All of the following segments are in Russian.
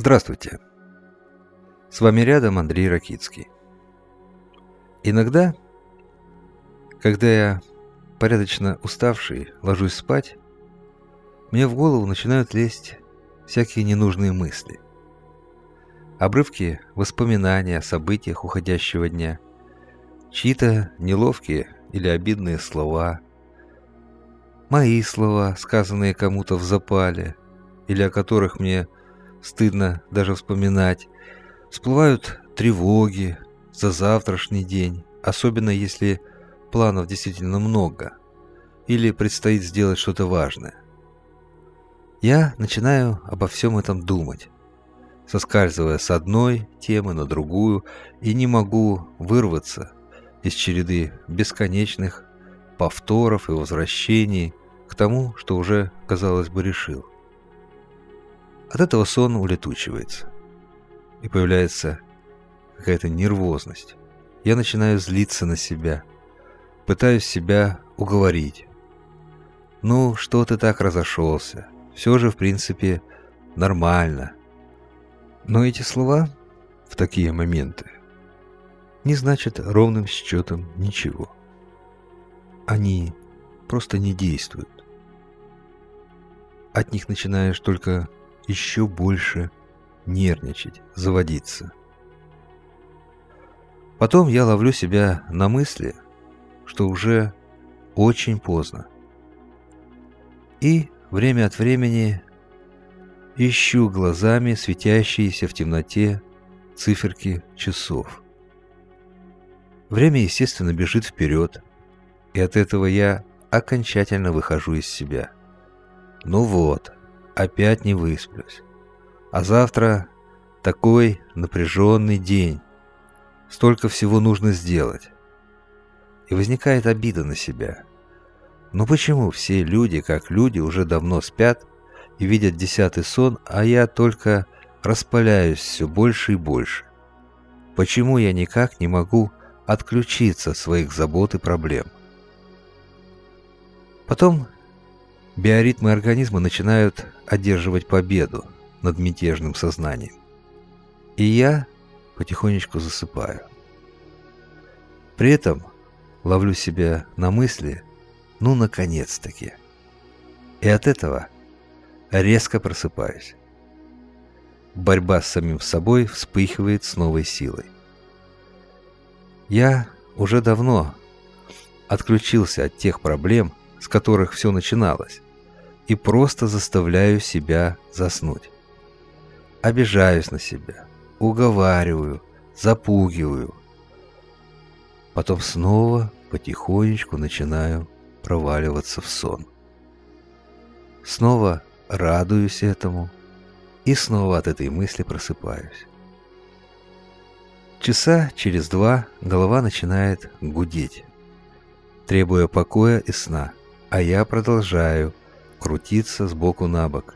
Здравствуйте. С вами рядом Андрей Ракицкий. Иногда, когда я порядочно уставший ложусь спать, мне в голову начинают лезть всякие ненужные мысли. Обрывки воспоминаний о событиях уходящего дня, чьи-то неловкие или обидные слова, мои слова, сказанные кому-то в запале, или о которых мне стыдно даже вспоминать, всплывают тревоги за завтрашний день, особенно если планов действительно много, или предстоит сделать что-то важное. Я начинаю обо всем этом думать, соскальзывая с одной темы на другую, и не могу вырваться из череды бесконечных повторов и возвращений к тому, что уже, казалось бы, решил. От этого сон улетучивается, и появляется какая-то нервозность. Я начинаю злиться на себя, пытаюсь себя уговорить. Ну, что ты так разошелся? Все же, в принципе, нормально. Но эти слова в такие моменты не значат ровным счетом ничего. Они просто не действуют. От них начинаешь только еще больше нервничать, заводиться. Потом я ловлю себя на мысли, что уже очень поздно. И время от времени ищу глазами светящиеся в темноте циферки часов. Время, естественно, бежит вперед, и от этого я окончательно выхожу из себя. Ну вот, опять не высплюсь. А завтра такой напряженный день. Столько всего нужно сделать. И возникает обида на себя. Но почему все люди, как люди, уже давно спят и видят десятый сон, а я только распаляюсь все больше и больше? Почему я никак не могу отключиться от своих забот и проблем? Потом биоритмы организма начинают одерживать победу над мятежным сознанием. И я потихонечку засыпаю. При этом ловлю себя на мысли «ну, наконец-таки». И от этого резко просыпаюсь. Борьба с самим собой вспыхивает с новой силой. Я уже давно отключился от тех проблем, с которых все начиналось, и просто заставляю себя заснуть. Обижаюсь на себя, уговариваю, запугиваю. Потом снова потихонечку начинаю проваливаться в сон. Снова радуюсь этому и снова от этой мысли просыпаюсь. Часа через два голова начинает гудеть, требуя покоя и сна, а я продолжаю крутиться с боку на бок.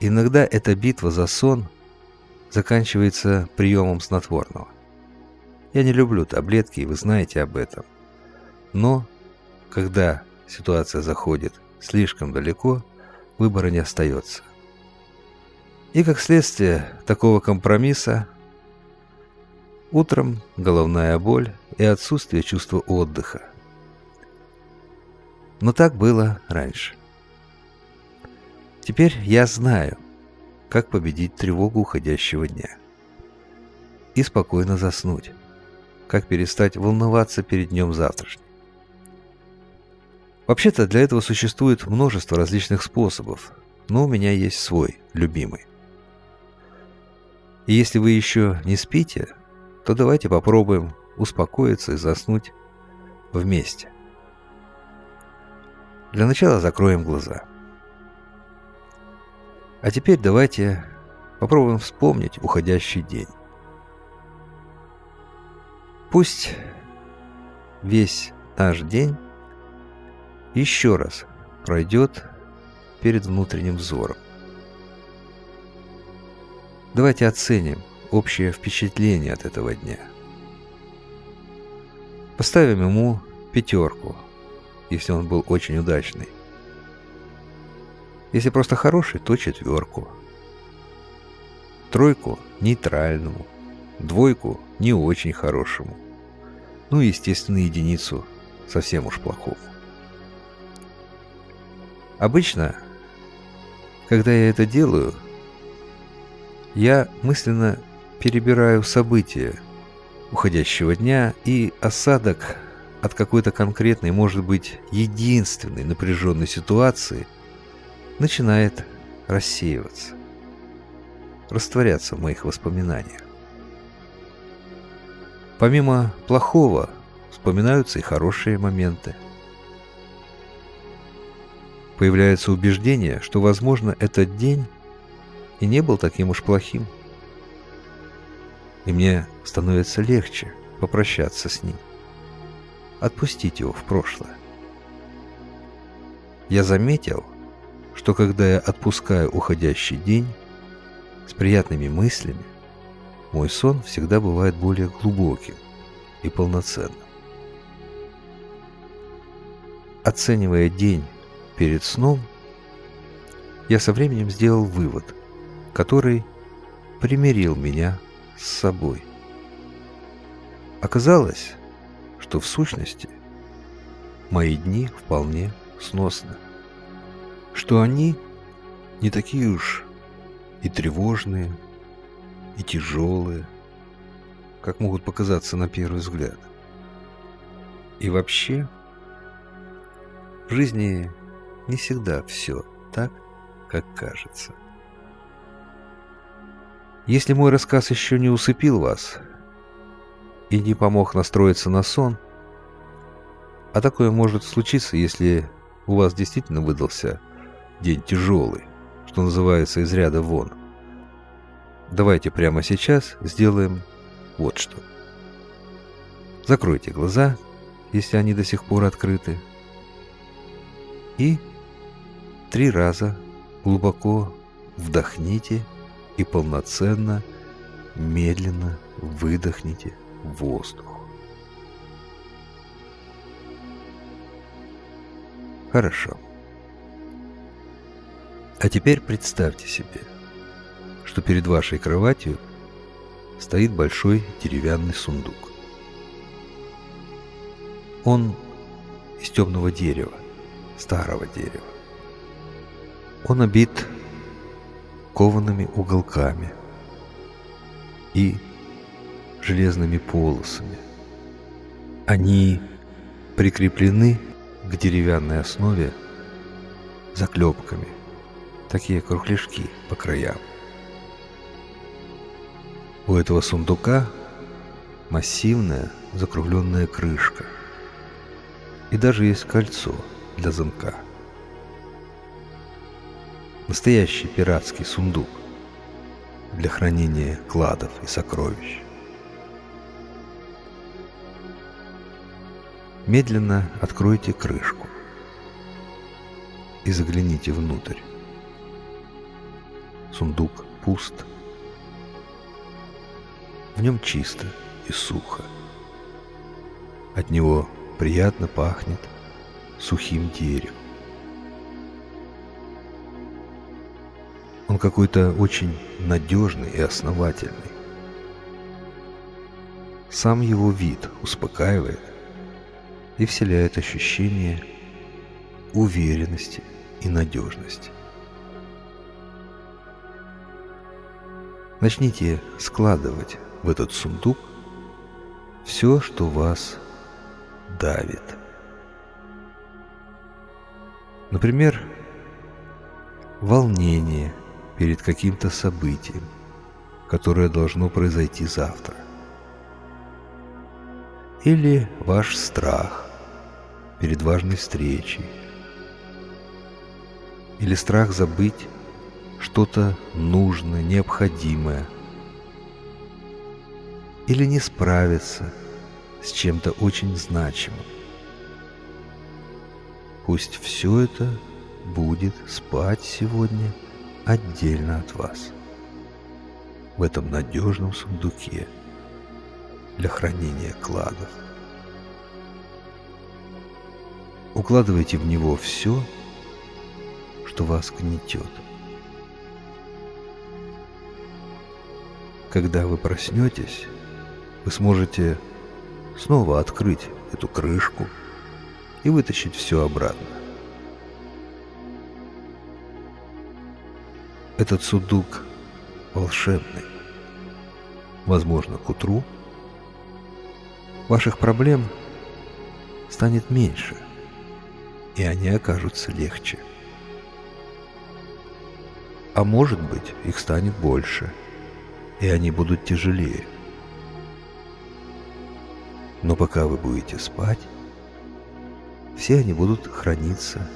Иногда эта битва за сон заканчивается приемом снотворного. Я не люблю таблетки, и вы знаете об этом. Но, когда ситуация заходит слишком далеко, выбора не остается. И как следствие такого компромисса, утром головная боль и отсутствие чувства отдыха – но так было раньше. Теперь я знаю, как победить тревогу уходящего дня. И спокойно заснуть. Как перестать волноваться перед днем завтрашним. Вообще-то для этого существует множество различных способов, но у меня есть свой, любимый. И если вы еще не спите, то давайте попробуем успокоиться и заснуть вместе. Для начала закроем глаза. А теперь давайте попробуем вспомнить уходящий день. Пусть весь наш день еще раз пройдет перед внутренним взором. Давайте оценим общее впечатление от этого дня. Поставим ему пятерку – если он был очень удачный. Если просто хороший, то четверку. тройку – нейтральному, двойку – не очень хорошему, ну и, естественно, единицу – совсем уж плохому. Обычно, когда я это делаю, я мысленно перебираю события уходящего дня и осадок от какой-то конкретной, может быть, единственной напряженной ситуации начинает рассеиваться, растворяться в моих воспоминаниях. Помимо плохого, вспоминаются и хорошие моменты. Появляется убеждение, что, возможно, этот день и не был таким уж плохим. И мне становится легче попрощаться с ним отпустить его в прошлое. Я заметил, что когда я отпускаю уходящий день с приятными мыслями, мой сон всегда бывает более глубоким и полноценным. Оценивая день перед сном, я со временем сделал вывод, который примирил меня с собой. Оказалось, что в сущности мои дни вполне сносны, что они не такие уж и тревожные, и тяжелые, как могут показаться на первый взгляд. И вообще, в жизни не всегда все так, как кажется. Если мой рассказ еще не усыпил вас, и не помог настроиться на сон. А такое может случиться, если у вас действительно выдался день тяжелый, что называется из ряда вон. Давайте прямо сейчас сделаем вот что. Закройте глаза, если они до сих пор открыты, и три раза глубоко вдохните и полноценно, медленно выдохните воздух. Хорошо. А теперь представьте себе, что перед вашей кроватью стоит большой деревянный сундук. Он из темного дерева, старого дерева. Он обит коваными уголками и железными полосами. Они прикреплены к деревянной основе заклепками, такие кругляшки по краям. У этого сундука массивная закругленная крышка. И даже есть кольцо для замка. Настоящий пиратский сундук для хранения кладов и сокровищ. Медленно откройте крышку и загляните внутрь. Сундук пуст. В нем чисто и сухо. От него приятно пахнет сухим деревом. Он какой-то очень надежный и основательный. Сам его вид успокаивает и вселяет ощущение уверенности и надежности. Начните складывать в этот сундук все, что вас давит. Например, волнение перед каким-то событием, которое должно произойти завтра. Или ваш страх перед важной встречей. Или страх забыть что-то нужное, необходимое. Или не справиться с чем-то очень значимым. Пусть все это будет спать сегодня отдельно от вас. В этом надежном сундуке для хранения кладов. Укладывайте в него все, что вас гнетет. когда вы проснетесь, вы сможете снова открыть эту крышку и вытащить все обратно. Этот сундук волшебный. Возможно, к утру ваших проблем станет меньше, и они окажутся легче. А может быть, их станет больше, и они будут тяжелее. Но пока вы будете спать, все они будут храниться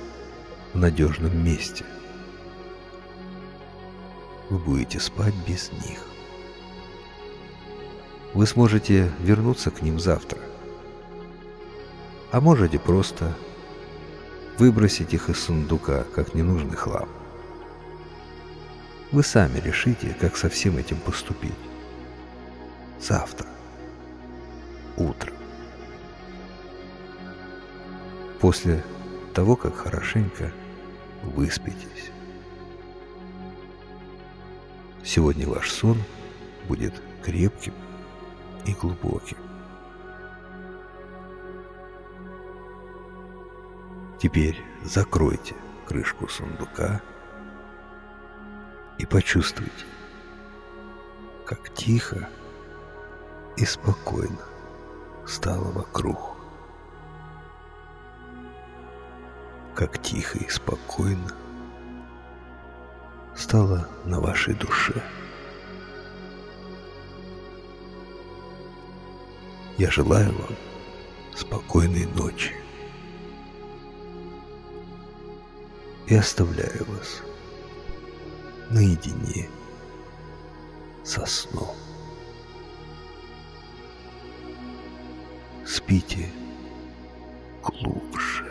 в надежном месте. Вы будете спать без них. Вы сможете вернуться к ним завтра. А можете просто выбросить их из сундука, как ненужный хлам. Вы сами решите, как со всем этим поступить. Завтра. Утром. После того, как хорошенько выспитесь. Сегодня ваш сон будет крепким и глубоким. Теперь закройте крышку сундука и почувствуйте, как тихо и спокойно стало вокруг. Как тихо и спокойно стало на вашей душе. Я желаю вам спокойной ночи и оставляю вас наедине со сном. Спите глубже.